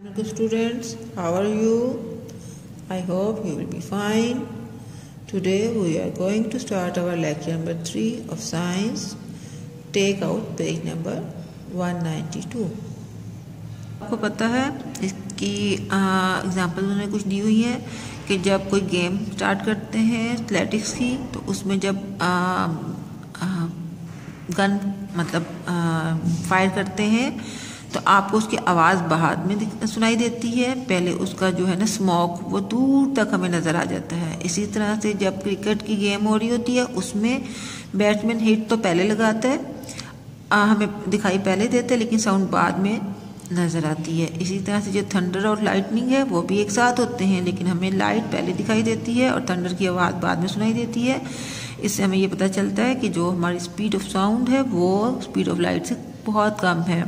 Good students, how are you? I hope you will be fine. Today we are going to start our lecture number 3 of science. Take out page number 192. आपको पता है इसकी example उन्होंने कुछ दी हुई है कि जब कोई गेम स्टार्ट करते हैं एथलेटिक्स की तो उसमें जब आ, आ, गन मतलब फायर करते हैं तो आपको उसकी आवाज़ बाद में सुनाई देती है। पहले उसका जो है ना स्मोक वो दूर तक हमें नज़र आ जाता है। इसी तरह से जब क्रिकेट की गेम हो रही होती है उसमें बैट्समैन हिट तो पहले लगाता है आ, हमें दिखाई पहले देते हैं लेकिन साउंड बाद में नज़र आती है। इसी तरह से जो थंडर और लाइटनिंग है वो भी एक साथ होते हैं लेकिन हमें लाइट पहले दिखाई देती है और थंडर की आवाज़ बाद में सुनाई देती है। इससे हमें ये पता चलता है कि जो हमारी स्पीड ऑफ़ साउंड है वो स्पीड ऑफ़ लाइट से बहुत कम है।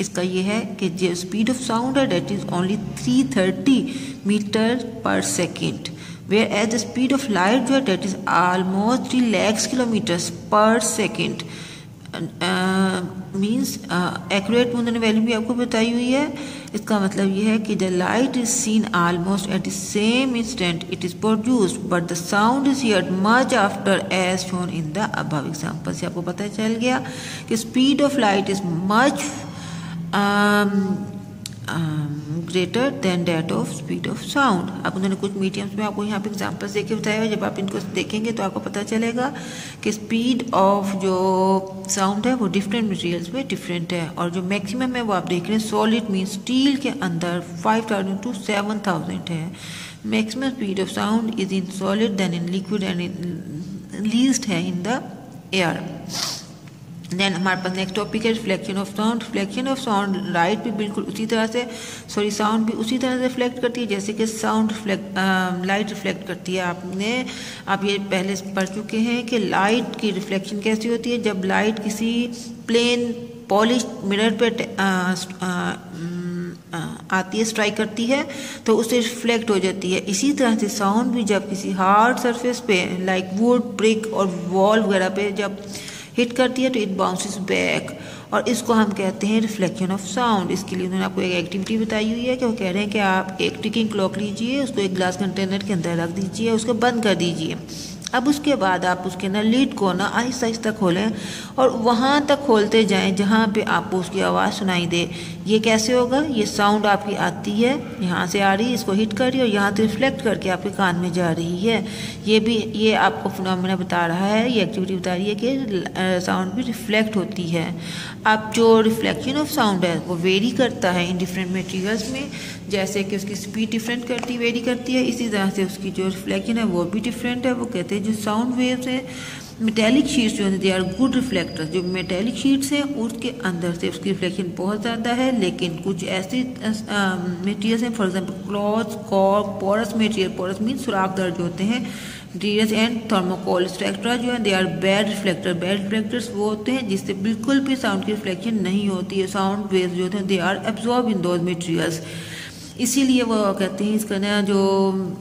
इसका ये है कि जो स्पीड ऑफ़ साउंड है डेट इज़ ओनली 330 मीटर पर second where as the speed of light जो है that is almost three lakhs kilometres पर सेकेंड मीन्स एक्यूरेट उन्होंने वैल्यू भी आपको बताई हुई है। इसका मतलब यह है कि the light is seen almost at the same instant it is produce but the sound is heard much after as shown in the above example से आपको पता चल गया कि speed of light is much greater than that of speed of sound अब उन्होंने कुछ mediums में आपको यहाँ पे एग्जांपल्स देके बताया हुआ जब आप इनको देखेंगे तो आपको पता चलेगा कि स्पीड ऑफ़ जो साउंड है वो डिफरेंट मटेरियल्स में डिफरेंट है। और जो मैक्सिमम है वो आप देख रहे हैं सॉलिड मीन स्टील के अंदर 5000 टू 7000 है। Maximum speed of sound is in solid than in liquid and in least है इन द एयर देन हमारे पास नेक्स्ट टॉपिक है reflection of sound reflection of sound light भी बिल्कुल उसी तरह से सॉरी साउंड भी उसी तरह से रिफ्लेक्ट करती है, जैसे कि साउंड रिफ्लेक्ट लाइट रिफ्लेक्ट करती है आपने। आप ये पहले पढ़ चुके हैं कि लाइट की रिफ्लेक्शन कैसी होती है? जब लाइट किसी प्लेन पॉलिश मिरर पर आती है स्ट्राइक करती है तो उससे रिफ्लेक्ट हो जाती है। इसी तरह से साउंड भी जब किसी हार्ड सरफेस पे लाइक वुड ब्रिक और वॉल वगैरह पे जब हिट करती है तो इट बाउंसेस बैक और इसको हम कहते हैं रिफ्लेक्शन ऑफ़ साउंड इसके लिए उन्होंने आपको एक एक्टिविटी बताई हुई है कि वो कह रहे हैं कि आप एक टिकिंग क्लॉक लीजिए, उसको एक ग्लास कंटेनर के अंदर रख दीजिए, उसको बंद कर दीजिए। अब उसके बाद आप उसके अंदर लीड को ना आहिस्ता आहिस्ता खोलें और वहाँ तक खोलते जाएँ जहाँ पे आपको उसकी आवाज़ सुनाई दे। ये कैसे होगा? ये साउंड आपकी आती है, यहाँ से आ रही है, इसको हिट कर रही है और यहाँ से रिफ्लेक्ट करके आपके कान में जा रही है। ये भी, ये आपको फिनोमिना बता रहा है, ये एक्टिविटी बता रही है कि साउंड भी रिफ्लेक्ट होती है। अब जो रिफ्लेक्शन ऑफ़ साउंड है, वो वेरी करता है इन डिफरेंट मटेरियल्स में, जैसे कि उसकी स्पीड डिफरेंट करती वेरी करती है, इसी तरह से उसकी जो रिफ्लेक्शन है, वो भी डिफरेंट है, वो कहते हैं जो साउंड वेव्स है मेटेलिक शीट्स जो है दे आर गुड रिफ्लेक्टर्स जो मेटेलिक शीट्स हैं उसके अंदर से उसकी रिफ्लेक्शन बहुत ज़्यादा है, लेकिन कुछ ऐसी मटेरियल्स हैं for example cloth cork porous material porous mean सुराखदार जो होते हैं मटीरियल्स एंड थर्मोकोल स्ट्रेक्ट्रा जो है they are bad reflector bad reflectors वो होते हैं जिससे बिल्कुल भी साउंड की रिफ्लेक्शन नहीं होती है. साउंड वेव जो होते हैं they are absorb in those materials इसीलिए वो कहते हैं इसका ना जो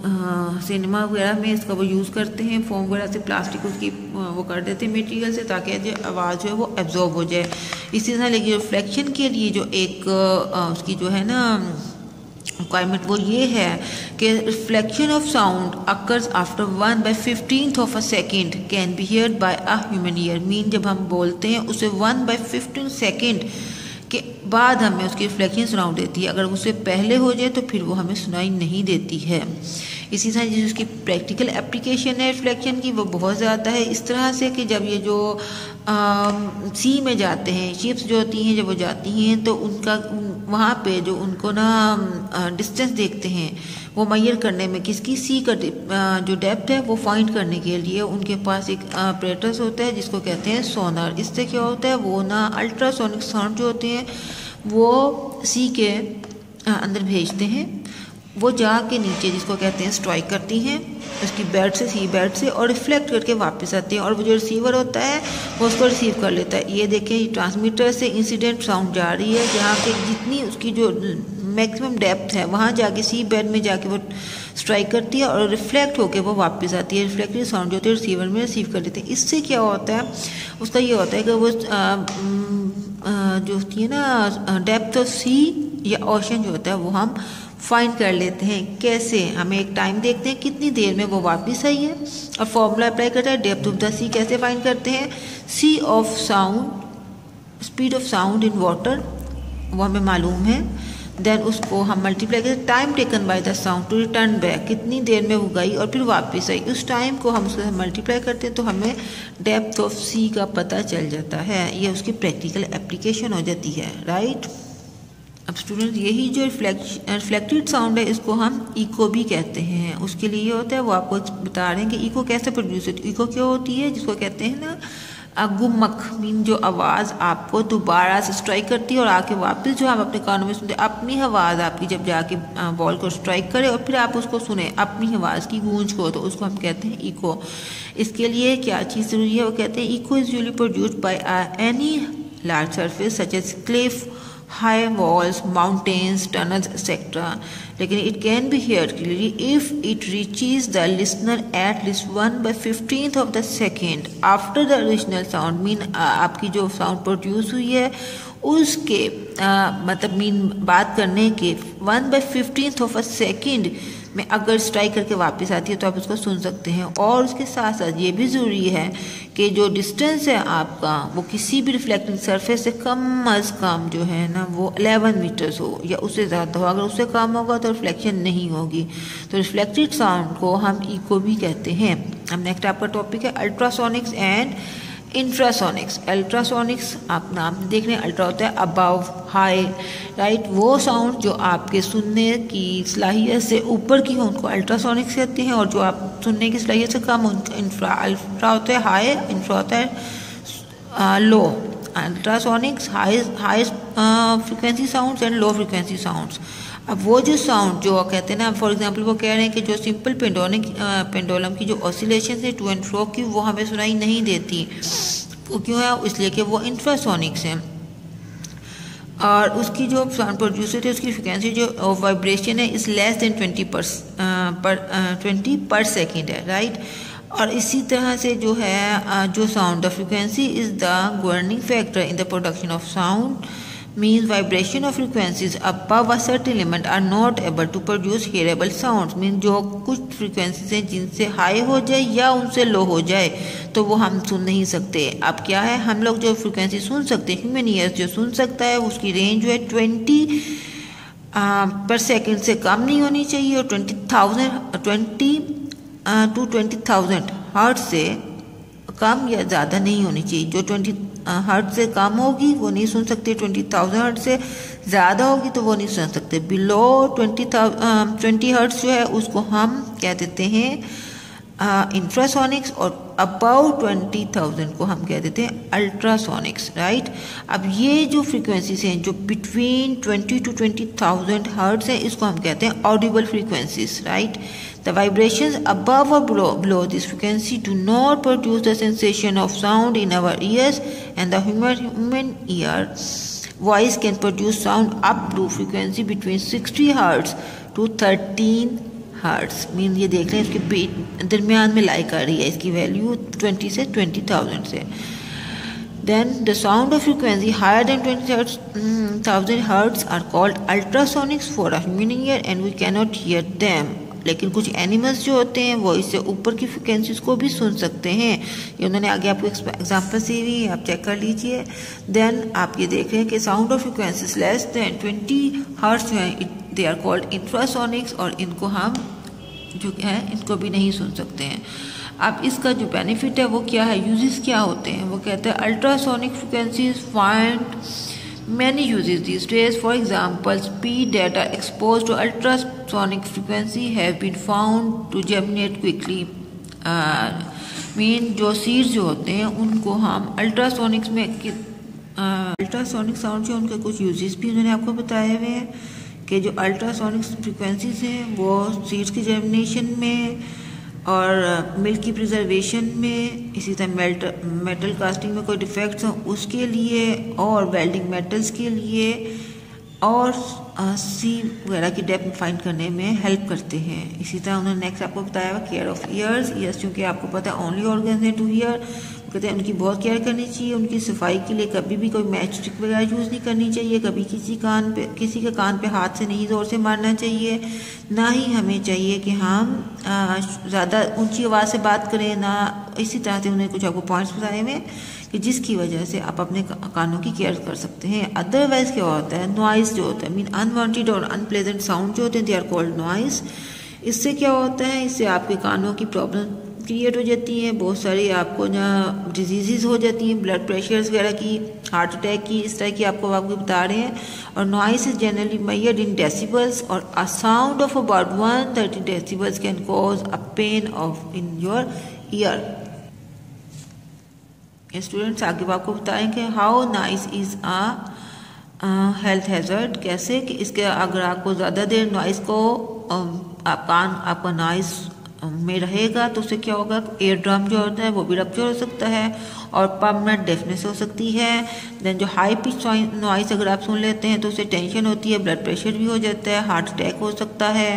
आ, सिनेमा वगैरह में इसका वो यूज़ करते हैं फोम वगैरह से प्लास्टिक उसकी वो कर देते हैं मटेरियल से ताकि जो आवाज़ जो है वो एब्जॉर्ब हो जाए। इसी तरह लेकिन रिफ्लेक्शन के लिए जो एक आ, उसकी जो है ना रिक्वायरमेंट वो ये है कि reflection of sound occurs after one by fifteen of a second can be heard by a human ear mean जब हम बोलते हैं उसे वन बाई फिफ्टीन सेकेंड बाद हमें उसकी रिफ्लेक्शन सुनाई देती है। अगर उससे पहले हो जाए तो फिर वो हमें सुनाई नहीं देती है। इसी तरह जिस उसकी प्रैक्टिकल एप्लीकेशन है रिफ्लेक्शन की वो बहुत ज़्यादा है। इस तरह से कि जब ये जो आ, सी में जाते हैं शिप्स जो होती हैं जब वो जाती हैं तो उनका वहाँ पे जो उनको ना डिस्टेंस देखते हैं वो मैयर करने में किसकी सी का जो डेप्थ है वो फाइंड करने के लिए उनके पास एक ऑपरेटर्स होता है जिसको कहते हैं सोनर इससे क्या होता है वो ना अल्ट्रासोनिक साउंड जो होते हैं वो सी के अंदर भेजते हैं। वो जा के नीचे जिसको कहते हैं स्ट्राइक करती हैं उसकी बैट से सी बैट से और रिफ्लेक्ट करके वापस आती हैं और वो जो रिसीवर होता है वो उसको रिसीव कर लेता है। ये देखें ट्रांसमीटर से इंसिडेंट साउंड जा रही है जहाँ पे जितनी उसकी जो मैक्सिमम डेप्थ है वहाँ जाके सी बेड में जाके वो स्ट्राइक करती है और रिफ्लेक्ट होकर वो वापस आती है। रिफ्लेक्टिव साउंड जो होती है रिसीवर में रिसीव कर लेते हैं। इससे क्या होता है उसका ये होता है कि वो आ, जो होती है ना डेप्थ ऑफ़ सी या ओशन जो होता है, वो हम फाइंड कर लेते हैं। कैसे? हमें एक टाइम देखते हैं कितनी देर में वो वापस आई है और फॉर्मूला अप्लाई करता है डेप्थ ऑफ़ द सी कैसे फाइंड करते हैं? See of sound speed of sound in water वो हमें मालूम है। देन उसको हम मल्टीप्लाई करते time taken by the sound to return back कितनी देर में वो गई और फिर वापस आई। उस टाइम को हम उसके साथ मल्टीप्लाई करते हैं तो हमें डेप्थ ऑफ़ सी का पता चल जाता है। ये उसकी प्रैक्टिकल एप्लीकेशन हो जाती है। राइट अब स्टूडेंट यही जो रिफ्लेक्टेड साउंड है, इसको हम इको भी कहते हैं। उसके लिए ये होता है, वो आपको बता रहे हैं कि इको कैसे प्रोड्यूस होती है। इको क्या होती है? जिसको कहते हैं ना गुमक मीन जो आवाज़ आपको दोबारा से स्ट्राइक करती है और आके वापस जो आप अपने कानों में सुनते अपनी आवाज़ आपकी जब जाके बॉल को स्ट्राइक करे और फिर आप उसको सुने, अपनी आवाज़ की गूंज को तो उसको हम कहते हैं इको इसके लिए क्या चीज़ ज़रूरी है? वो कहते हैं echo is usually produced by any large surface such as cliff high walls mountains tunnels, etcetera लेकिन it can be heard clearly if it reaches the listener at least one by fifteen of the second after the original sound mean आपकी जो sound produce हुई है उसके मतलब mean बात करने के one by fifteen of a second में अगर स्ट्राइक करके वापस आती है तो आप उसको सुन सकते हैं। और उसके साथ साथ ये भी ज़रूरी है कि जो डिस्टेंस है आपका, वो किसी भी रिफ्लेक्टिंग सरफेस से कम अज़ कम जो है ना, वो 11 मीटर्स हो या उससे ज़्यादा हो। अगर उससे कम होगा तो रिफ्लेक्शन नहीं होगी। तो रिफ्लेक्टेड साउंड को हम इको भी कहते हैं। अब नेक्स्ट आपका टॉपिक है अल्ट्रासोनिक्स एंड इंफ्रासोनिक्स अल्ट्रासोनिक्स आप नाम देख रहे हैं अल्ट्रा होता है अबाव हाई राइट वो साउंड जो आपके सुनने की सलाहियत से ऊपर की हो, उनको अल्ट्रासोनिक्स कहते हैं, और जो आप सुनने की सलाहियत से कम इंफ्रा अल्ट्रा होता है हाई इंफ्रा होता है low ultrasonics high high frequency sounds and low frequency sounds अब वो जो साउंड जो कहते हैं ना फॉर एग्जांपल वो कह रहे हैं कि जो सिंपल पेंडोनिक पेंडोलम की जो ऑसिलेशन है टू एंड फ्रो की, वो हमें सुनाई नहीं देती। वो क्यों है? इसलिए कि वो इंफ्रासोनिक्स हैं। और उसकी जो साउंड प्रोड्यूसर है उसकी फ्रिक्वेंसी जो वाइब्रेशन है इस less than twenty per twenty per second है राइट और इसी तरह से जो है जो sound the frequency is the governing factor in the production of sound means vibration of frequencies above a certain limit are not able to produce hearable sounds. Means जो कुछ frequencies हैं जिनसे high हो जाए या उनसे low हो जाए तो वो हम सुन नहीं सकते। अब क्या है? हम लोग जो frequency सुन सकते हैं ह्यूमन ईयर्स जो सुन सकता है, उसकी रेंज जो है ट्वेंटी पर सेकेंड से कम नहीं होनी चाहिए और twenty thousand twenty to twenty thousand hertz से कम या ज़्यादा नहीं होनी चाहिए। जो ट्वेंटी हर्ट से कम होगी, वो नहीं सुन सकते, ट्वेंटी थाउज़ेंड हर्ट से ज़्यादा होगी तो वो नहीं सुन सकते। बिलो ट्वेंटी ट्वेंटी हर्ट्स जो है, उसको हम कह देते हैं इंफ्रासोनिक्स और अबाउट ट्वेंटी थाउज़ेंड को हम कह देते हैं, अल्ट्रासोनिक्स, राइट? अब ये जो फ्रीक्वेंसीज हैं, जो between twenty to twenty thousand hertz हैं, इसको हम कहते हैं audible frequencies, right? The vibrations above और below, below this frequency do not produce the sensation of sound in our ears and the human, human ear voice can produce sound up to frequency between 60 hertz to 13 hertz mean ये देख रहे हैं इसके दरमियान में लाई कर रही है इसकी वैल्यू 20 से 20,000 से then the sound of frequency higher than 20,000 hertz are called ultrasonics for a human ear and we cannot hear them लेकिन कुछ एनिमल्स जो होते हैं, वो इससे ऊपर की फ्रिक्वेंसीज को भी सुन सकते हैं। ये उन्होंने आगे आपको एग्ज़ाम्पल सी हुई आप चेक कर लीजिए। देन आप ये देख रहे हैं कि sound of frequencies less than twenty hertz जो हैं दे आर कॉल्ड इंफ्रासोनिक्स और इनको हम जो है, इनको भी नहीं सुन सकते हैं। अब इसका जो बेनिफिट है, वो क्या है? यूजेस क्या होते हैं? वो कहते हैं ultrasonic frequencies find Many uses these days, for example, speed data exposed to ultrasonic frequency have been found to germinate quickly. Mean uh, जो सीड्स जो होते हैं उनको हम अल्ट्रासोनिक्स में अल्ट्रासोनिक साउंड के उनके कुछ यूजेस भी उन्होंने आपको बताए हुए हैं कि जो अल्ट्रासोनिक फ्रिक्वेंसीज हैं वो सीड्स की जर्मिनेशन में और मिल्क की प्रिजर्वेशन में, इसी तरह मेल्ट मेटल कास्टिंग में कोई डिफेक्ट्स हो, उसके लिए और वेल्डिंग मेटल्स के लिए और सी वगैरह की डेप फाइंड करने में हेल्प करते हैं। इसी तरह उन्होंने नेक्स्ट आपको बताया केयर ऑफ़ ईयर्स ईयर्स चूँकि आपको पता है ओनली ऑर्गन है टू ईयर कहते हैं, उनकी बहुत केयर करनी चाहिए, उनकी सफ़ाई के लिए कभी भी कोई मैच स्टिक वगैरह यूज़ नहीं करनी चाहिए, कभी किसी कान पे, किसी के कान पे हाथ से नहीं ज़ोर से मारना चाहिए, ना ही हमें चाहिए कि हम ज़्यादा ऊँची आवाज़ से बात करें, ना इसी तरह से उन्हें कुछ आपको पॉइंट्स बताए हुए कि जिसकी वजह से आप अपने कानों की केयर कर सकते हैं। अदरवाइज़ क्या होता है? नॉइज़ जो होता है मीन अनवांटेड और अनप्लेजेंट साउंड जो होते हैं दे आर कॉल्ड नॉइज़ इससे क्या होता है? इससे आपके कानों की प्रॉब्लम क्रिएट हो जाती हैं, बहुत सारी आपको ना डिज़ीज़ हो जाती हैं ब्लड प्रेशर वगैरह की हार्ट अटैक की, इस तरह की आपको आपको बता रहे हैं। और noise is generally measured in decibels और a sound of about one thirty decibels can cause a pain of in your ear students आगे आपको बताएँ कि how noise is a health hazard कैसे कि इसके अगर आपको ज़्यादा देर नॉइस को आप कान, आपका नॉइस में रहेगा तो उससे क्या होगा? एयर ड्रम जो होता है, वो भी रप्चर हो सकता है और परमानेंट डेफनेस हो सकती है। देन जो हाई पिच नॉइस अगर आप सुन लेते हैं तो उससे टेंशन होती है ब्लड प्रेशर भी हो जाता है हार्ट अटैक हो सकता है।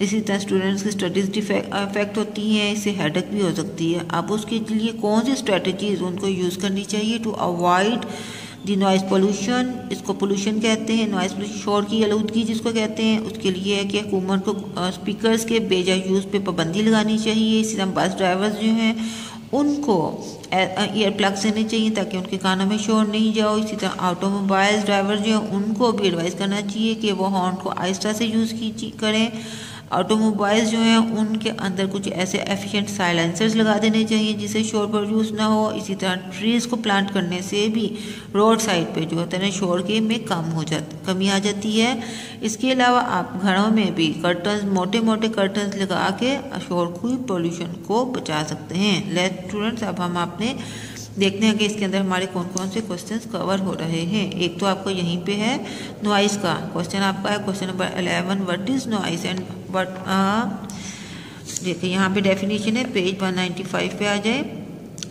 इसी तरह स्टूडेंट्स की स्टडीज़ इफ़ेक्ट होती हैं, इससे हेडक भी हो सकती है। अब उसके लिए कौन सी स्ट्रेटजीज उनको यूज़ करनी चाहिए to avoid the noise pollution इसको पोल्यूशन कहते हैं नॉइस पोल्यूशन शोर की आलूदगी जिसको कहते हैं, उसके लिए है कि हुकूमत को स्पीकर्स के बेजा यूज़ पे पाबंदी लगानी चाहिए। इसी तरह बस ड्राइवर्स जो हैं, उनको ईयर प्लग्स देने चाहिए ताकि उनके कानों में शोर नहीं जाओ। इसी तरह ऑटोमोबाइल्स ड्राइवर जो हैं, उनको भी एडवाइस करना चाहिए कि वो हॉर्न को आहिस्ता से यूज़ की करें। ऑटोमोबाइल्स जो हैं, उनके अंदर कुछ ऐसे एफिशिएंट साइलेंसर्स लगा देने चाहिए जिससे शोर प्रोड्यूस ना हो। इसी तरह ट्रीज़ को प्लांट करने से भी रोड साइड पे जो होता है ना शोर के में कम हो जाती, कमी आ जाती है। इसके अलावा आप घरों में भी कर्टन मोटे मोटे कर्टन लगा के शोर को पोल्यूशन को बचा सकते हैं। लेट स्टूडेंट्स अब हम अपने देखते हैं कि इसके अंदर हमारे कौन कौन से क्वेश्चन कवर हो रहे हैं। एक तो आपको यहीं पे है नॉइस का क्वेश्चन आपका है। Question number eleven what is noise and what देखिए, यहाँ पे डेफिनेशन है पेज 195 पे आ जाए।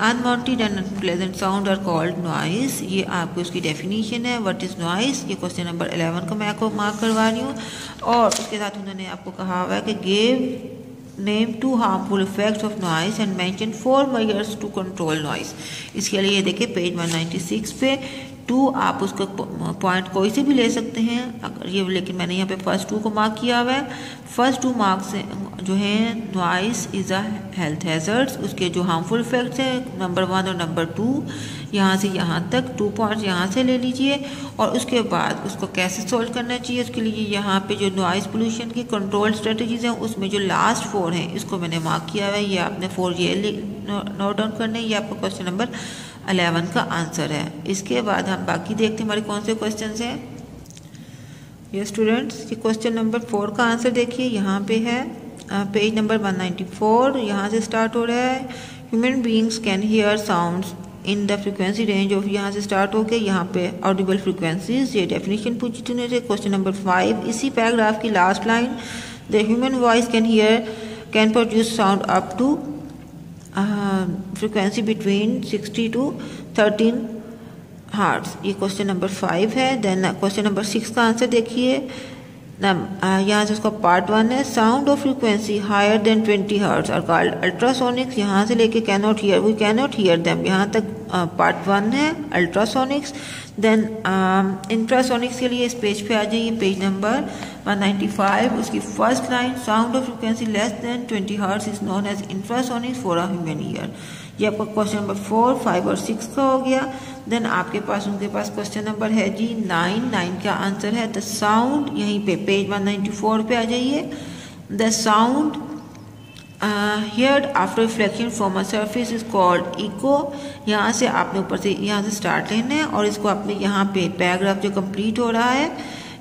Unwanted and unpleasant sound are called noise ये आपको इसकी डेफिनेशन है व्हाट इज़ नॉइस ये क्वेश्चन नंबर अलेवन को मैं आपको मार्क करवा रही हूँ। और उसके साथ उन्होंने आपको कहा हुआ है कि gave name to harmful effects of noise and mention four measures to control noise इसके लिए देखिए पेज 196 पे टू, आप उसका पॉइंट कोई से भी ले सकते हैं। अगर ये, लेकिन मैंने यहाँ पे फ़र्स्ट टू को मार्क किया हुआ है। फ़र्स्ट टू मार्क्स जो है noise is a health hazards उसके जो हार्मफुल इफेक्ट्स हैं नंबर वन और नंबर टू यहाँ से यहाँ तक टू पॉइंट्स यहाँ से ले लीजिए। और उसके बाद उसको कैसे सोल्व करना चाहिए, उसके लिए यहाँ पे जो नॉइस पोल्यूशन की कंट्रोल स्ट्रेटजीज हैं, उसमें जो लास्ट फोर हैं, इसको मैंने मार्क किया हुआ है। ये आपने फोर ये नोट डाउन करने ये आपका क्वेश्चन नंबर अलेवन का आंसर है। इसके बाद हम बाकी देखते हैं, हमारे कौन से क्वेश्चन हैं? ये स्टूडेंट्स ये क्वेश्चन नंबर फोर का आंसर देखिए, यहाँ पे है। पेज नंबर 194 यहाँ से स्टार्ट हो रहा है। Human beings can hear sounds in the frequency range of यहाँ से स्टार्ट होकर यहाँ पे ऑडिबल फ्रिक्वेंसीज ये डेफिनेशन पूछी थी से क्वेश्चन नंबर फाइव इसी पैराग्राफ की last line the human voice can hear can produce sound up to frequency between 60 to 13 hertz ये क्वेश्चन नंबर फाइव है. देन क्वेश्चन नंबर सिक्स का आंसर देखिए. यहाँ से उसका पार्ट वन है sound of frequency higher than twenty hertz और called ultrasonics यहाँ से लेके cannot hear we cannot hear them यहाँ तक पार्ट वन है अल्ट्रासोनिक्स देन इंट्रासोनिक्स के लिए इस पेज पे आ जाइए पेज नंबर 195 उसकी first line sound of frequency less than 20 hertz is known as infrasonics for a human ear ये आपका क्वेश्चन नंबर फोर फाइव और सिक्स का हो गया देन आपके पास, उनके पास क्वेश्चन नंबर है जी नाइन नाइन का आंसर है? द साउंड यहीं पे पेज वन नाइन्टी फोर पे आ जाइए। The sound heard after reflection from a surface is called echo यहाँ से आपने ऊपर से, यहाँ से स्टार्ट लेना है और इसको आपने यहाँ पे पैराग्राफ जो कंप्लीट हो रहा है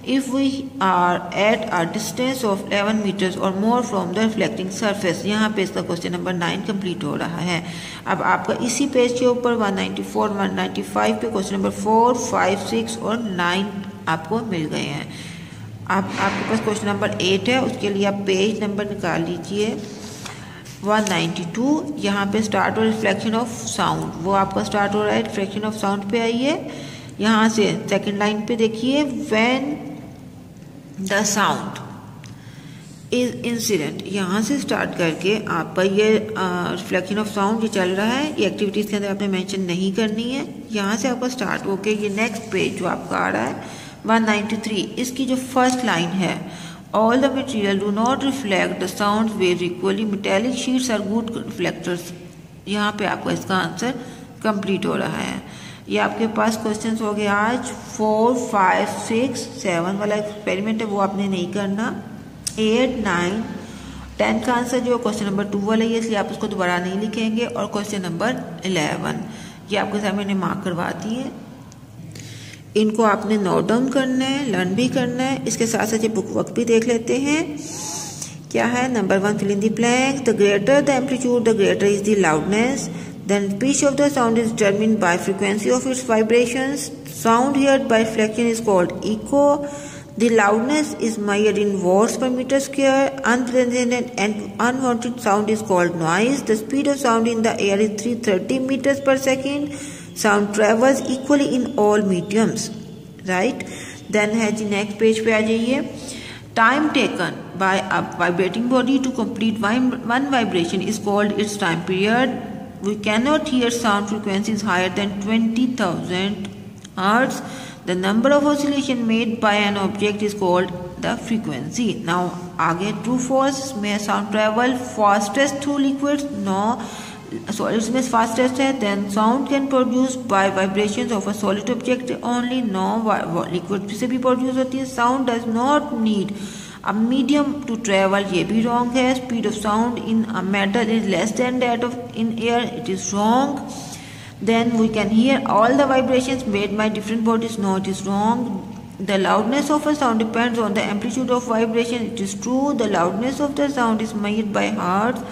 if we are at a distance of 11 meters or more from the reflecting surface, यहाँ पे इसका क्वेश्चन नंबर नाइन कंप्लीट हो रहा है। अब आपका इसी पेज के ऊपर 194 195 पे question number four five six और नाइन आपको मिल गए हैं। आप आपके पास क्वेश्चन नंबर एट है, उसके लिए आप पेज नंबर निकाल लीजिए। 192 यहाँ पे स्टार्ट हो रिफ्लेक्शन ऑफ़ साउंड वो आपका स्टार्ट हो रहा है रिफ्लेक्शन ऑफ़ साउंड पे आइए। यहाँ से सेकंड लाइन पे देखिए व्हेन the sound इंसिडेंट यहाँ से स्टार्ट करके आपका ये रिफ्लेक्शन ऑफ़ साउंड ये चल रहा है, ये एक्टिविटीज़ के अंदर आपने मेंशन नहीं करनी है। यहाँ से आपका स्टार्ट होके ये नेक्स्ट पेज जो आपका आ रहा है 193 इसकी जो फ़र्स्ट लाइन है all the material do not reflect the sound wave equally metallic sheets are good reflectors यहाँ पे आपका इसका आंसर कंप्लीट हो रहा है। ये आपके पास क्वेश्चंस हो गए आज. फोर फाइव सिक्स सेवन वाला एक्सपेरिमेंट है, वो आपने नहीं करना. एट नाइन टेन का आंसर जो क्वेश्चन नंबर टू वाला है इसलिए आप उसको दोबारा नहीं लिखेंगे. और क्वेश्चन नंबर इलेवन ये आपके साथ मैंने मार्क करवा दी है. इनको आपने नोट डाउन करना है लर्न भी करना है. इसके साथ साथ ये बुक वर्क भी देख लेते हैं. क्या है? Number one fill the blank the greater the amplitude the greater is the loudness Then pitch of the sound is determined by frequency of its vibrations. Sound heard by reflection is called echo. The loudness is measured in watts per meter square. Unprecedented and unwanted sound is called noise. The speed of sound in the air is 330 meters per second. Sound travels equally in all mediums. Right? Then है जी next page पे आ जाइए Time taken by a vibrating body to complete one vibration is called its time period. We cannot hear sound frequencies higher than 20,000 Hz. The number of oscillation made by an object is called the frequency. Now आगे true false में sound travel fastest through liquids. No solids में fastest है. Then sound can produce by vibrations of a solid object only. No liquid से भी produce होती है. Sound does not need अब medium to travel ये भी रॉन्ग है speed of sound in a metal is less than that of in air it is wrong then we can hear all the vibrations made by different bodies no it is wrong the loudness of a sound depends on the amplitude of vibration it is true the loudness of the sound is measured by hertz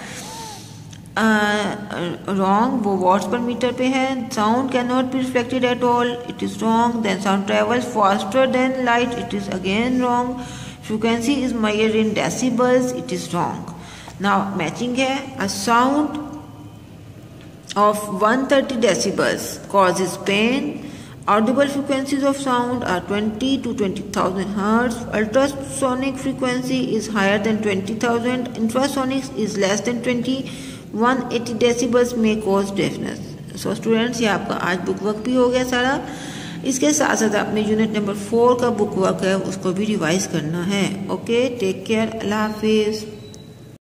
wrong वो watts पर metre पे है sound can not be reflected at all it is wrong then sound travels faster than light it is again wrong Frequency is measured in decibels it is wrong now matching है a sound of 130 decibels causes pain audible frequencies of sound are 20 to 20000 hertz ultrasonic frequency is higher than 20000 infrasonic is less than 20 180 decibels may cause deafness so students ये आपका आज book work भी हो गया सारा इसके साथ साथ आपने यूनिट नंबर फोर का बुक वर्क है, उसको भी रिवाइज करना है। ओके टेक केयर अल्लाह हाफिज़